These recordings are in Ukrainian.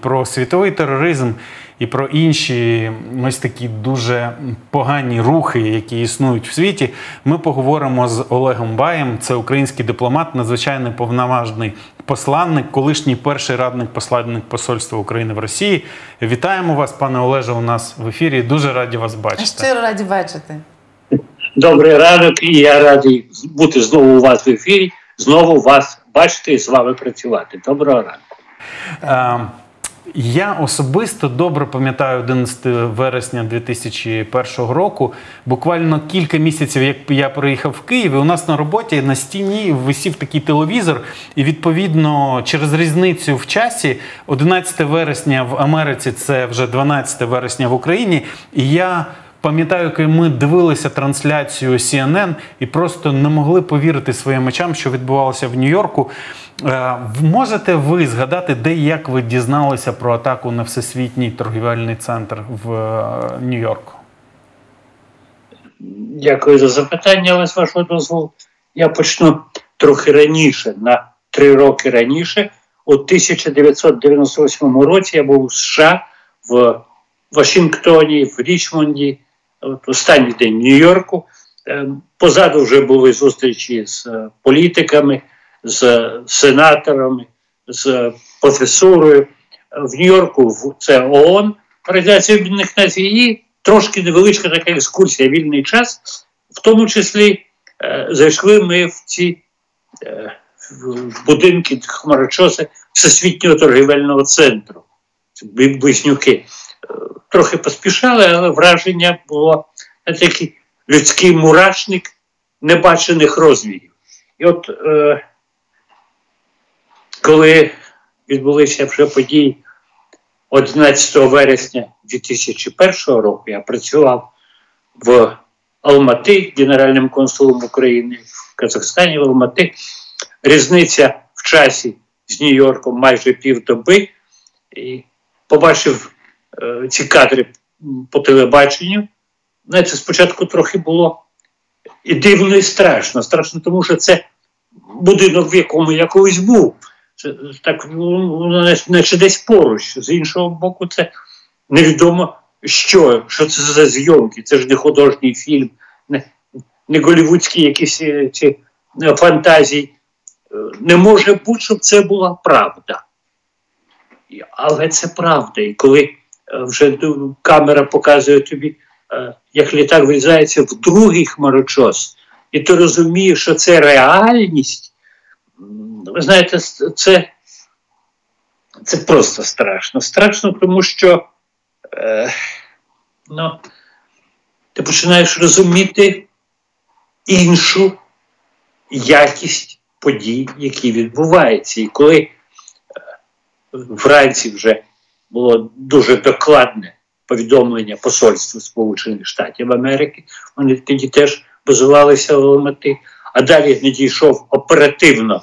Про світовий тероризм і про інші ось такі дуже погані рухи, які існують в світі. Ми поговоримо з Олегом Баєм. Це український дипломат, надзвичайно повноважний посланник, колишній перший радник посланник посольства України в Росії. Вітаємо вас, пане Олеже. У нас в ефірі. Дуже раді вас бачити. Щиро раді бачити. Добрий ранок, і я радий бути знову у вас в ефірі, знову вас бачити і з вами працювати. Доброго ранку. Е, я особисто добре пам'ятаю 11 вересня 2001 року. Буквально кілька місяців, як я приїхав в Київ, і у нас на роботі на стіні висів такий телевізор, і відповідно через різницю в часі, 11 вересня в Америці, це вже 12 вересня в Україні. І я пам'ятаю, коли ми дивилися трансляцію CNN і просто не могли повірити своїм очам, що відбувалося в Нью-Йорку. Е, можете ви згадати, де і як ви дізналися про атаку на всесвітній торгівельний центр в е, Нью-Йорку? Дякую за запитання, але з вашого дозволу я почну трохи раніше, на три роки раніше. У 1998 році я був у США в Вашингтоні, в Річмонді, от останній день Нью-Йорку. Е, позаду вже були зустрічі з політиками з сенаторами, з професурою в Нью-Йорку. Це ООН, Організація Об'єднаних Націй, і трошки невеличка така екскурсія, вільний час. В тому числі е, зайшли ми в ці е, в будинки хмарочоси Всесвітнього торгівельного центру. Близнюки. Трохи поспішали, але враження було такий людський мурашник небачених розвіїв. І от е, коли відбулися вже події 11 вересня 2001 року, я працював в Алмати, генеральним консулом України в Казахстані в Алмати. Різниця в часі з Нью-Йорком майже півдоби. І побачив ці кадри по телебаченню. Знаєте, спочатку трохи було і дивно, і страшно. Страшно, тому що це будинок, в якому я колись був. Це так ну, наче десь поруч. З іншого боку, це невідомо що, що це за зйомки. Це ж не художній фільм, не не голівудські якісь е, ці е, фантазії. Е, не може бути, щоб це була правда. Але це правда. І коли вже камера показує тобі, як літак врізається в другий хмарочос, і ти розумієш, що це реальність ви знаєте, це це просто страшно. Страшно, тому що е, ну, ти починаєш розуміти іншу якість подій, які відбуваються. І коли е, вранці вже було дуже докладне повідомлення Посольства Сполучених Штатів Америки, вони тоді теж базувалися в Алмати, а далі надійшов оперативно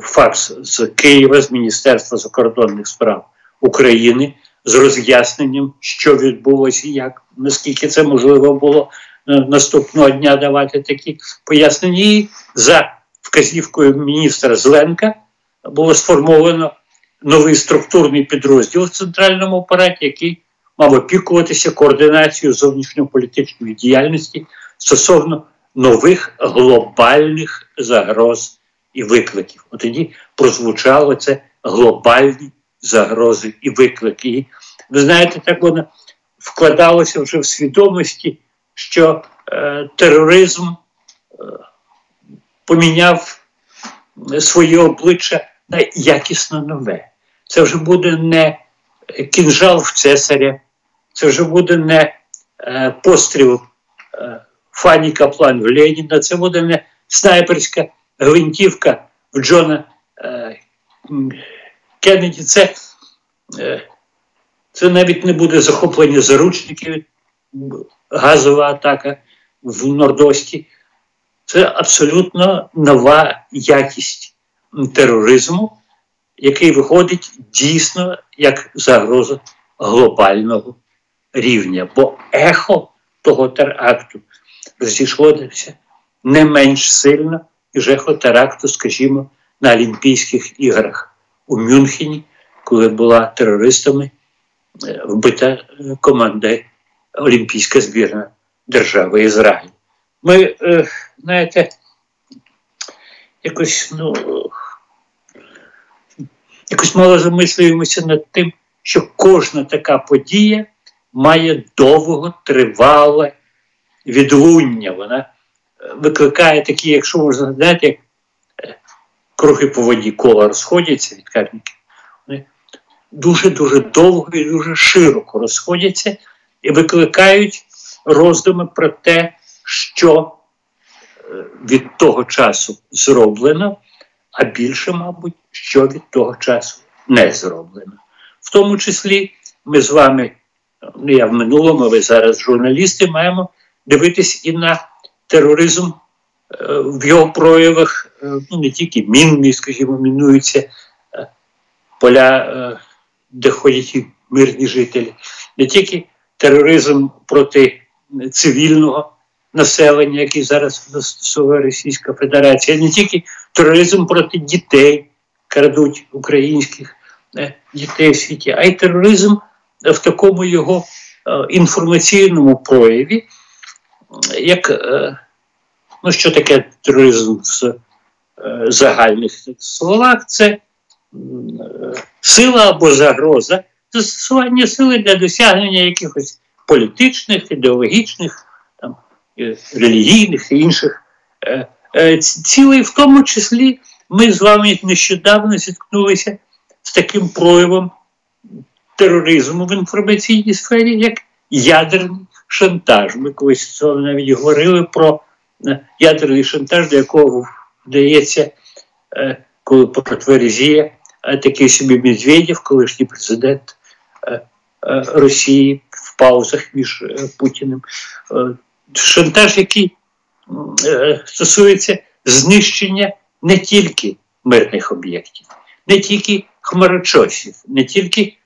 факс з Києва, з Міністерства закордонних справ України з роз'ясненням, що відбулося і як, наскільки це можливо було е, наступного дня давати такі пояснення. І за вказівкою міністра Зленка було сформовано новий структурний підрозділ в центральному апараті, який мав опікуватися координацією зовнішньополітичної діяльності стосовно нових глобальних загроз і викликів. От тоді прозвучало це глобальні загрози і виклики. І ви знаєте, так воно вкладалося вже в свідомості, що е, тероризм е, поміняв своє обличчя на якісно нове. Це вже буде не кінжал в цесаря, це вже буде не е, постріл е, Фані Каплан в Леніна, це буде не снайперська гвинтівка в Джона е, Кеннеді, це е, це навіть не буде захоплення заручників, газова атака в Нордості. Це абсолютно нова якість тероризму, який виходить дійсно як загроза глобального рівня. Бо ехо того теракту розійшлося не менш сильно жехотеракту, скажімо, на Олімпійських іграх у Мюнхені коли була терористами е, вбита е, команда Олімпійська збірна держави Ізраїль. Ми, е, знаєте, якось, ну, якось мало замислюємося над тим, що кожна така подія має довго тривале відлуння. Вона е, викликає такі, якщо можна знаєте, як е, круги по воді кола розходяться від карників, вони дуже-дуже довго і дуже широко розходяться і викликають роздуми про те, що е, від того часу зроблено, а більше, мабуть, що від того часу не зроблено. В тому числі ми з вами, ну я в минулому, ви зараз журналісти, маємо дивитись і на тероризм е, в його проявах, е, ну не тільки мінні, скажімо, мінуються поля, де ходять мирні жителі, не тільки тероризм проти цивільного населення, який зараз застосовує Російська Федерація, не тільки тероризм проти дітей, крадуть українських е, дітей в світі, а й тероризм в такому його е, інформаційному прояві, як е, ну, що таке тероризм в загальних словах, це сила або загроза, застосування сили для досягнення якихось політичних, ідеологічних, релігійних і інших е, е, цілей, в тому числі ми з вами нещодавно зіткнулися з таким проявом тероризму в інформаційній сфері, як ядерний шантаж. Ми колись навіть говорили про е, ядерний шантаж, до якого вдається, коли протверзіє такий собі Медведєв, колишній президент Росії, в паузах між е, Путіним. Е, шантаж, який е, стосується знищення не тільки мирних об'єктів, не тільки хмарочосів, не тільки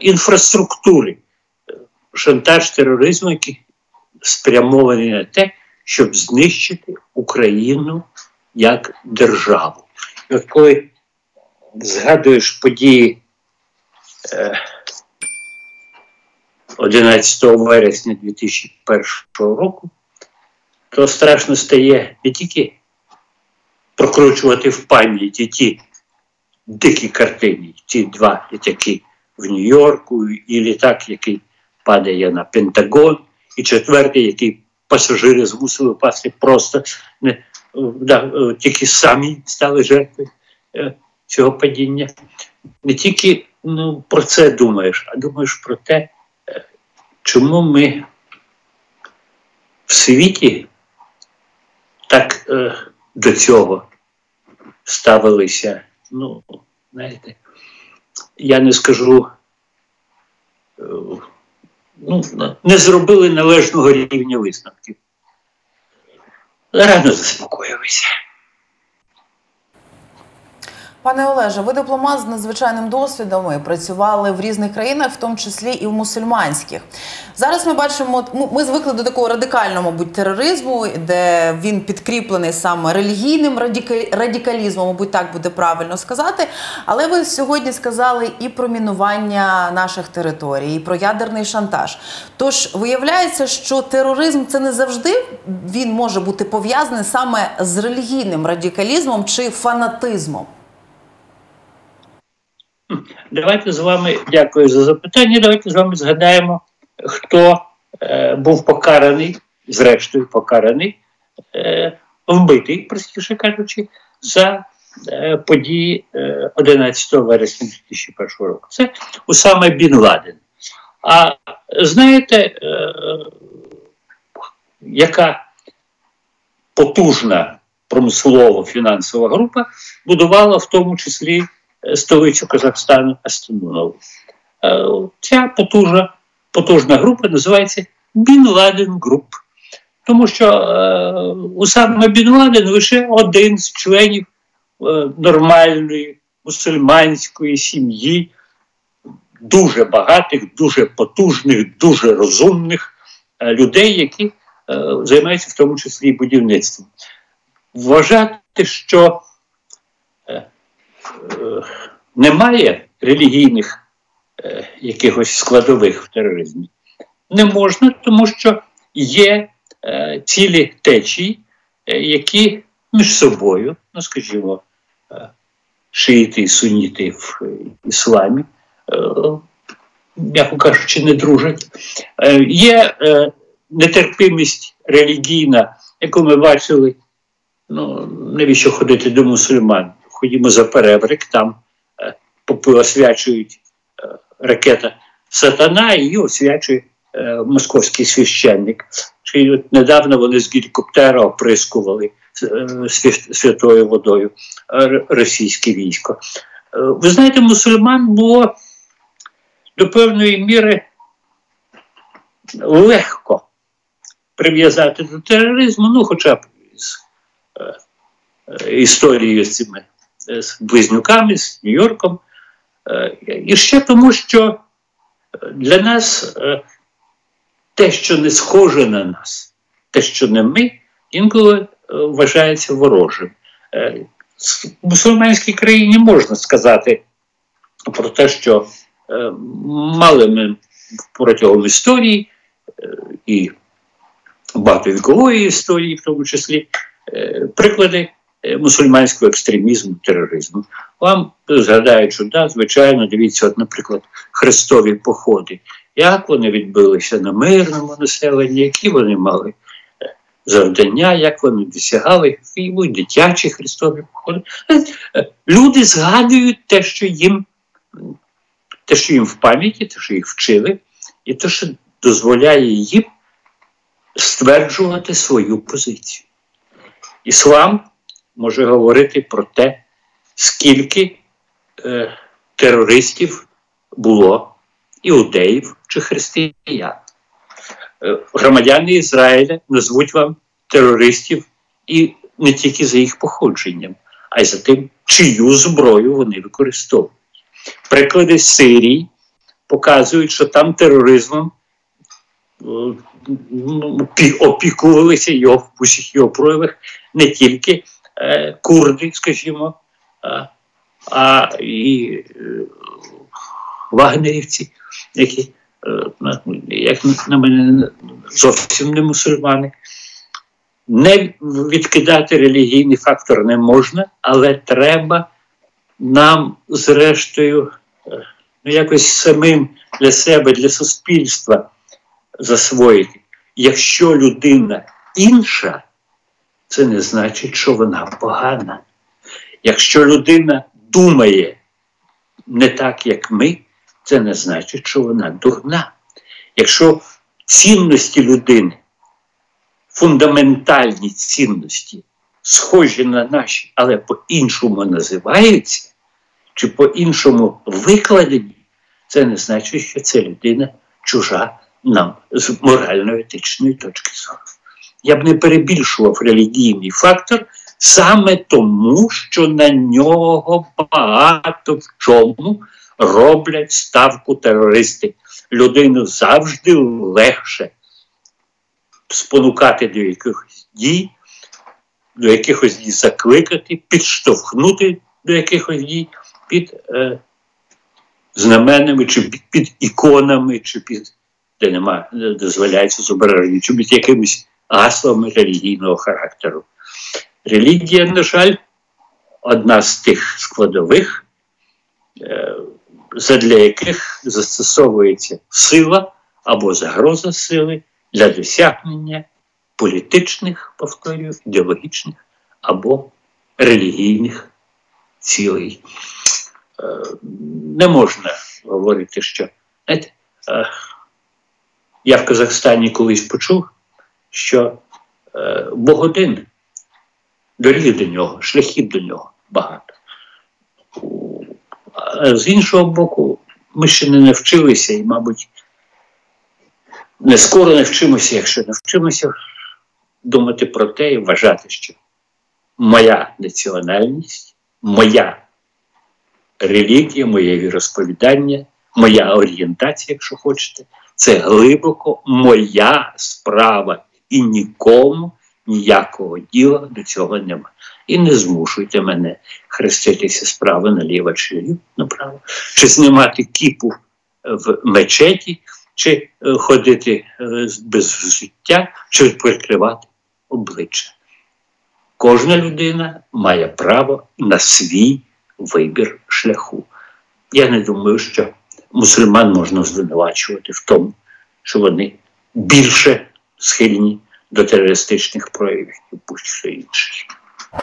інфраструктури, шантаж тероризму, який спрямований на те, щоб знищити Україну як державу. І от коли згадуєш події 11 вересня 2001 року, то страшно стає не тільки прокручувати в пам'яті ті дикі картини, ті два літаки в Нью-Йорку, і літак, який падає на Пентагон, і четвертий, який пасажири змусили пасти просто не да, тільки самі стали жертвою е, цього падіння. Не тільки ну, про це думаєш, а думаєш про те, чому ми в світі так е, до цього ставилися, ну, знаєте, я не скажу, е, ну, не зробили належного рівня висновків. Рано заспокоїлися. Пане Олеже, ви дипломат з надзвичайним досвідом і працювали в різних країнах, в тому числі і в мусульманських. Зараз ми бачимо, ми звикли до такого радикального, мабуть, тероризму, де він підкріплений саме релігійним радикалізмом, мабуть, так буде правильно сказати. Але ви сьогодні сказали і про мінування наших територій, і про ядерний шантаж. Тож виявляється, що тероризм це не завжди він може бути пов'язаний саме з релігійним радикалізмом чи фанатизмом. Давайте з вами дякую за запитання. Давайте з вами згадаємо, хто е, був покараний, зрештою покараний, е, вбитий, простіше кажучи, за е, події 11 е, вересня 2001 року. Це Усаме Бін Ладен. А знаєте, е, яка потужна промислово фінансова група будувала в тому числі столицю Казахстану Астану. Е, ця потужна, потужна група називається Бін Ладен Груп. Тому що е, Усама Бін Ладен лише один з членів е, нормальної мусульманської сім'ї, дуже багатих, дуже потужних, дуже розумних е, людей, які е, займаються в тому числі будівництвом. Вважати, що Е, немає релігійних е, якихось складових в тероризмі? Не можна, тому що є е, цілі течії, е, які між собою, ну скажімо, шиїти і суніти в ісламі, е, м'яко кажучи, не дружать. Є нетерпимість релігійна, яку ми бачили. Ну, навіщо ходити до мусульман? Ходімо за перебрик, там е, освячують е, ракета Сатана і її освячує е, московський священник. Недавно вони з гелікоптера оприскували святою водою російське військо. Ви знаєте, мусульман було до певної міри легко прив'язати до тероризму, ну, хоча б з історією з цими з близнюками, з Нью-Йорком. Е, і ще тому, що для нас е, те, що не схоже на нас, те, що не ми, інколи е, вважається ворожим. Е, в мусульманській країні можна сказати про те, що е, мали ми протягом історії е, і багатовікової історії, в тому числі, е, приклади е, мусульманського екстремізму, тероризму. Вам згадають, що да, звичайно, дивіться, от, наприклад, хрестові походи. Як вони відбилися на мирному населенні, які вони мали е, завдання, як вони досягали будь дитячі хрестові походи. Е, Люди згадують те, що їм, те, що їм в пам'яті, те, що їх вчили, і те, що дозволяє їм стверджувати свою позицію. Іслам може говорити про те, скільки е, терористів було іудеїв чи християн. Е, громадяни Ізраїля назвуть вам терористів і не тільки за їх походженням, а й за тим, чию зброю вони використовують. Приклади Сирії показують, що там тероризмом опікувалися його в усіх його проявах не тільки е, курди, скажімо, а і е, вагнерівці, які, е, як на мене, зовсім не мусульмани. Не відкидати релігійний фактор не можна, але треба нам, зрештою, ну, якось самим для себе, для суспільства засвоїти. Якщо людина інша, це не значить, що вона погана. Якщо людина думає не так, як ми, це не значить, що вона дурна. Якщо цінності людини, фундаментальні цінності, схожі на наші, але по-іншому називаються, чи по-іншому викладені, це не значить, що це людина чужа нам з морально-етичної точки зору. Я б не перебільшував релігійний фактор саме тому, що на нього багато в чому роблять ставку терористи. Людину завжди легше спонукати до якихось дій, до якихось дій закликати, підштовхнути до якихось дій під е, знаменами, чи під, під іконами, чи під де нема, де дозволяється зображення, чи під якимись гаслами релігійного характеру. Релігія, на жаль, одна з тих складових, е, задля яких застосовується сила або загроза сили для досягнення політичних, повторюю, ідеологічних або релігійних цілей. Е, не можна говорити, що знаєте, е, я в Казахстані колись почув, що е, Бог один, доріг до нього, шляхів до нього багато. А з іншого боку, ми ще не навчилися і, мабуть, не скоро не вчимося, якщо не вчимося думати про те і вважати, що моя національність, моя релігія, моє віросповідання, моя орієнтація, якщо хочете, це глибоко моя справа і нікому ніякого діла до цього нема. І не змушуйте мене хреститися справа наліво чи направо, чи знімати кіпу в мечеті, чи е, ходити е, без взуття, чи прикривати обличчя. Кожна людина має право на свій вибір шляху. Я не думаю, що мусульман можна звинувачувати в тому, що вони більше схильні до терористичних проявів, і будь-що інше.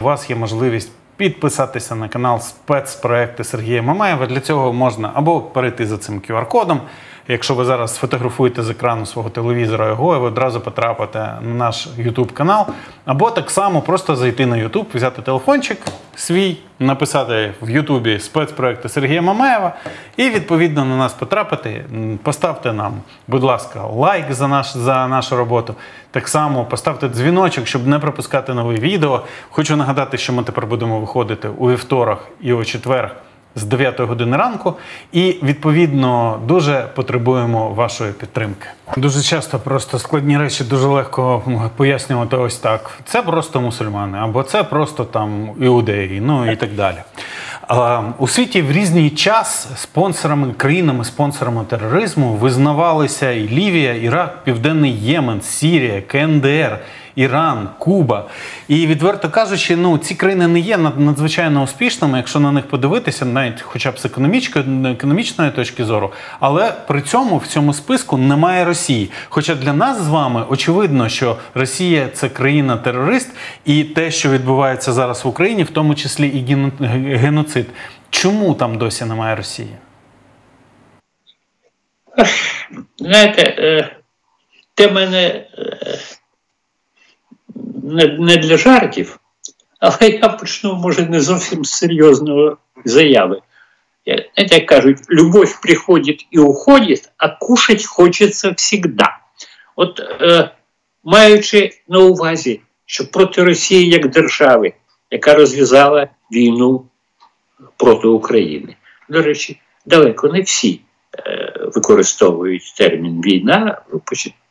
У вас є можливість підписатися на канал спецпроекти Сергія Мамаєва. Для цього можна або перейти за цим QR-кодом. Якщо ви зараз сфотографуєте з екрану свого телевізора його, і ви одразу потрапите на наш YouTube канал, або так само просто зайти на YouTube, взяти телефончик свій, написати в Ютубі спецпроекти Сергія Мамаєва і відповідно на нас потрапити. Поставте нам, будь ласка, лайк за наш за нашу роботу. Так само поставте дзвіночок, щоб не пропускати нові відео. Хочу нагадати, що ми тепер будемо виходити у вівторок і у четвер з 9 години ранку, і відповідно дуже потребуємо вашої підтримки. Дуже часто просто складні речі дуже легко пояснювати ось так: це просто мусульмани, або це просто там іудеї, ну і так далі. У світі в різний час спонсорами країнами, спонсорами тероризму визнавалися і Лівія, Ірак, Південний Ємен, Сірія, КНДР. Іран, Куба. І відверто кажучи, ну ці країни не є надзвичайно успішними, якщо на них подивитися, навіть хоча б з економічної точки зору. Але при цьому в цьому списку немає Росії. Хоча для нас з вами очевидно, що Росія це країна-терорист, і те, що відбувається зараз в Україні, в тому числі і геноцид. Чому там досі немає Росії? Знаєте, е, те мене е, не, не для жартів, але я почну, може, не зовсім з серйозної заяви. Як кажуть, любов приходить і уходить, а кушать хочеться завжди. От е, маючи на увазі, що проти Росії як держави, яка розв'язала війну проти України. До речі, далеко не всі е, використовують термін війна. Ви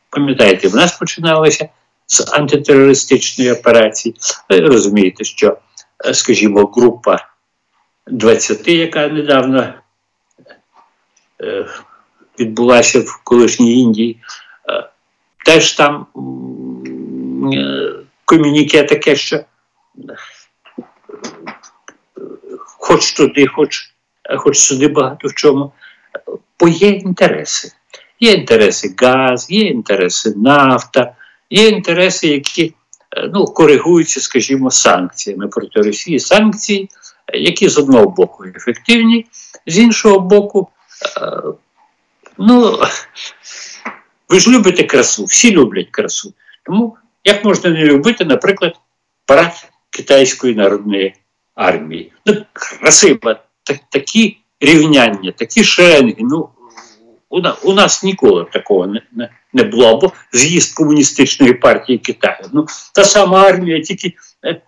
пам'ятаєте, в нас починалося з антитерористичної операції. Ви розумієте, що, е, скажімо, група 20, яка недавно е, відбулася в колишній Індії, е, теж там комюніке таке, що хоч туди, хоч, хоч сюди багато в чому, бо є інтереси. Є інтереси газ, є інтереси нафта, Є інтереси, які е, ну, коригуються, скажімо, санкціями проти Росії. Санкції, які з одного боку ефективні, з іншого боку, е, ну, ви ж любите красу, всі люблять красу. Тому як можна не любити, наприклад, парад Китайської народної армії? Ну, красиво, так, такі рівняння, такі шеренги. ну, у нас ніколи такого не не, не було, або з'їзд комуністичної партії Китаю. Ну, Та сама армія тільки е,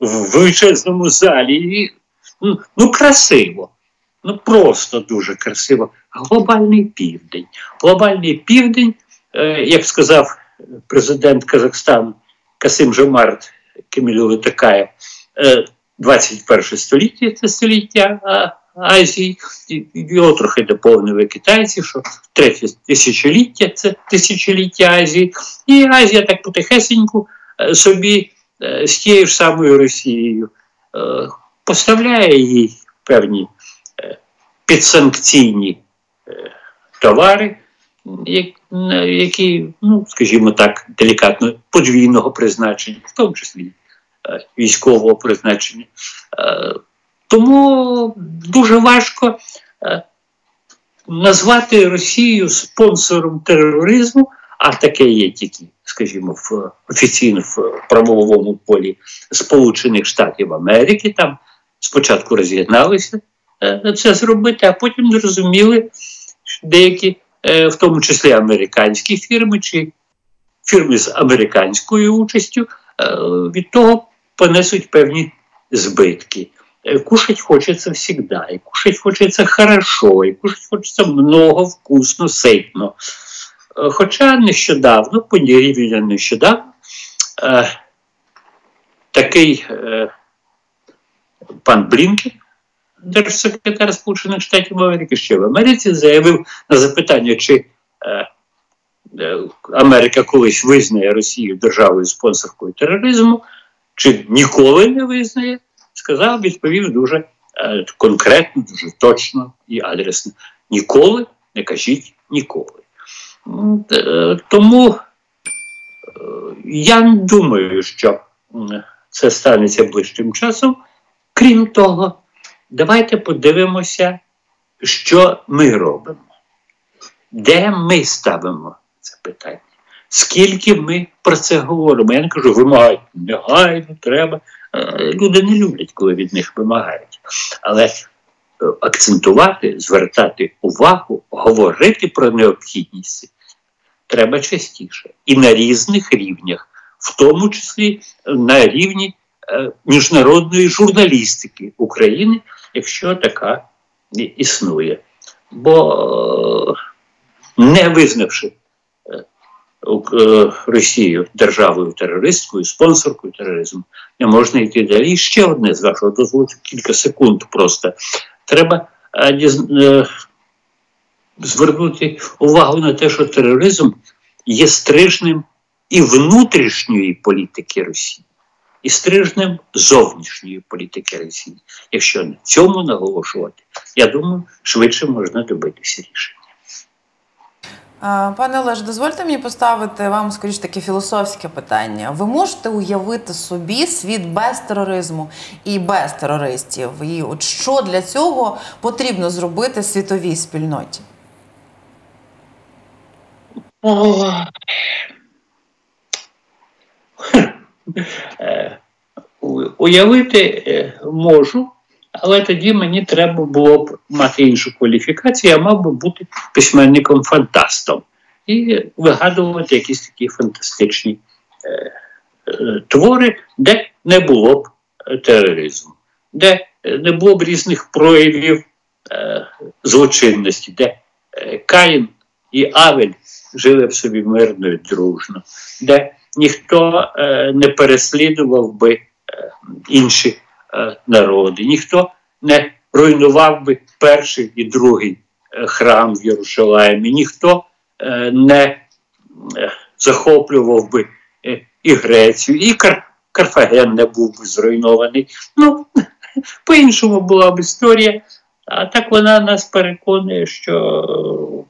в величезному залі. І, ну, ну, красиво, ну просто дуже красиво. Глобальний південь. Глобальний південь, е, як сказав президент Казахстану Касим Жомарт Кемілю Такаєв, 21 століття це століття. Азії, його трохи доповнили китайці, що третє тисячоліття це тисячоліття Азії, і Азія так потихесеньку е, собі е, з тією ж самою Росією е, поставляє їй певні підсанкційні товари, які, ну, скажімо так, делікатно подвійного призначення, в тому числі військового призначення. Тому дуже важко е, назвати Росію спонсором тероризму, а таке є тільки, скажімо, в офіційно в правовому полі Сполучених Штатів Америки. Там спочатку роз'єдналися е, це зробити, а потім зрозуміли, деякі, е, в тому числі американські фірми чи фірми з американською участю, від того понесуть певні збитки. Э, кушать хочется всегда, и кушать хочется хорошо, і кушать хочеться много, вкусно, ситно. Э, хоча нещодавно, порівняно нещодавно, е, такий е, пан Блінкен, держсекретар Сполучених Штатів Америки, ще в Америці, заявив на запитання, чи е, Америка колись визнає Росію державою спонсоркою тероризму, чи ніколи не визнає, сказав, відповів дуже е, конкретно, дуже точно і адресно. Ніколи не кажіть ніколи. Е, тому е, я не думаю, що це станеться ближчим часом. Крім того, давайте подивимося, що ми робимо, де ми ставимо це питання. Скільки ми про це говоримо? Я не кажу, вимагають негайно, треба. Е, люди не люблять, коли від них вимагають. Але акцентувати, звертати увагу, говорити про необхідність треба частіше і на різних рівнях, в тому числі на рівні е, міжнародної журналістики України, якщо така існує. Бо е, не визнавши е, Росію державою терористською, спонсоркою тероризму, не можна йти далі. І ще одне з вашого дозволу кілька секунд просто. Треба звернути увагу на те, що тероризм є стрижнем і внутрішньої політики Росії, і стрижнем зовнішньої політики Росії. Якщо на цьому наголошувати, я думаю, швидше можна добитися рішення. Пане Олеж, дозвольте мені поставити вам скоріш таке філософське питання. Ви можете уявити собі світ без тероризму і без терористів? І от що для цього потрібно зробити світовій спільноті? Е, уявити е, можу, але тоді мені треба було б мати іншу кваліфікацію, я мав би бути письменником-фантастом і вигадувати якісь такі фантастичні е, твори, де не було б тероризму, де не було б різних проявів злочинності, де Каїн і Авель жили б собі мирно і дружно, де ніхто е, не переслідував би е, інші е, народи, ніхто не руйнував би перший і другий е, храм в Єрушалаймі, ніхто е, не е, захоплював би і Грецію, і Кар Карфаген не був би зруйнований. Ну, по-іншому була б історія. А так вона нас переконує, що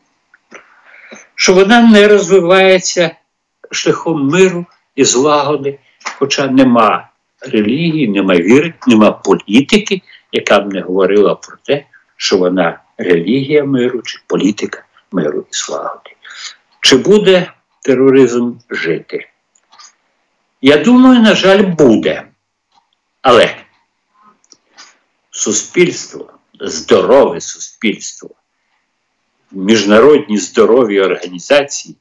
що вона не розвивається шляхом миру і злагоди, хоча нема релігії, нема віри, нема політики, яка б не говорила про те, що вона релігія миру чи політика миру і злагоди. Чи буде тероризм жити? Я думаю, на жаль, буде. Але суспільство, здорове суспільство, міжнародні здорові організації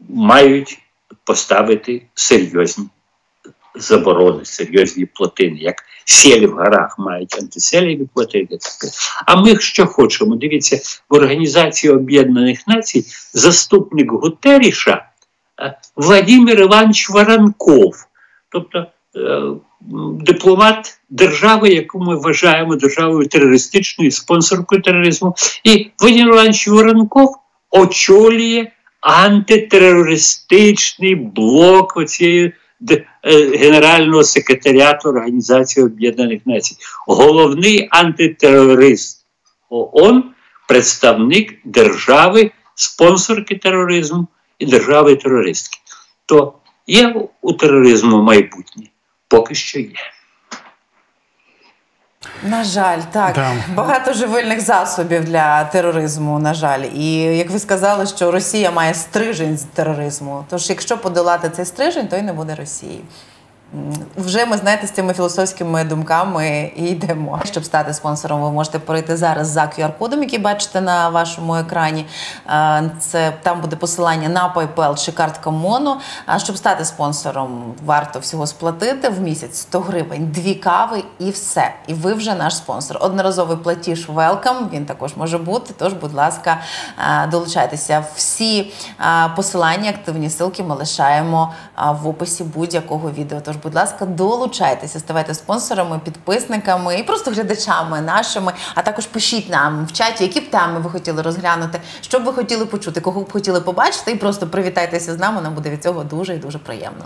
мають поставити серйозні заборони, серйозні плотини, як селі в горах мають антиселіві плотини. А ми що хочемо? Дивіться, в Організації Об'єднаних Націй заступник Гутеріша е, Владимир Іванович Воронков. Тобто е, дипломат держави, яку ми вважаємо державою терористичною, спонсоркою тероризму, і Владимир Іванович Воронков очолює антитерористичний блок оцієї Генерального секретаріату Організації Об'єднаних Націй. Головний антитерорист ООН, представник держави, спонсорки тероризму і держави терористки. То є у тероризму майбутнє поки що є. На жаль, так да. багато живильних засобів для тероризму. На жаль, і як ви сказали, що Росія має стрижень з тероризму. Тож, якщо подолати цей стрижень, то й не буде Росії. Вже ми знаєте з цими філософськими думками і йдемо. Щоб стати спонсором, ви можете перейти зараз за QR-кодом, який бачите на вашому екрані. Це там буде посилання на PayPal чи картка Моно. А щоб стати спонсором, варто всього сплатити в місяць 100 гривень, дві кави і все. І ви вже наш спонсор. Одноразовий платіж welcome, Він також може бути. Тож, будь ласка, долучайтеся. Всі посилання, активні ссылки ми лишаємо в описі будь-якого відео. Тож будь ласка, долучайтеся, ставайте спонсорами, підписниками і просто глядачами нашими. А також пишіть нам в чаті, які б теми ви хотіли розглянути, що б ви хотіли почути, кого б хотіли побачити, і просто привітайтеся з нами. Нам буде від цього дуже і дуже приємно.